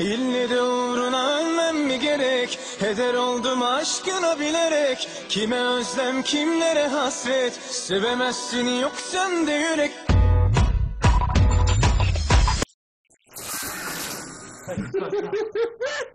İlle de uğruna ölmem mi gerek? Heder oldum aşkına bilerek. Kime özlem kimlere hasret? Sevemezsin yok sende yürek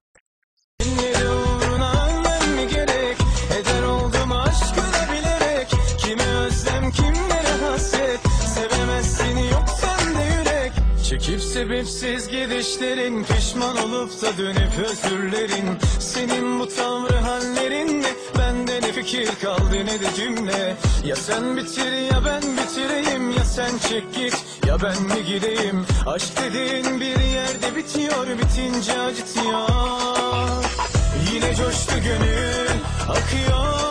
Çekip sebepsiz gidişlerin Pişman olup da dönüp özürlerin. Senin bu tavrı hallerin Bende ne fikir kaldı ne de cümle. Ya sen bitir ya ben bitireyim. Ya sen çek git ya ben mi gideyim? Aşk dediğin bir yerde bitiyor Bitince acıtıyor. Yine coştu gönül akıyor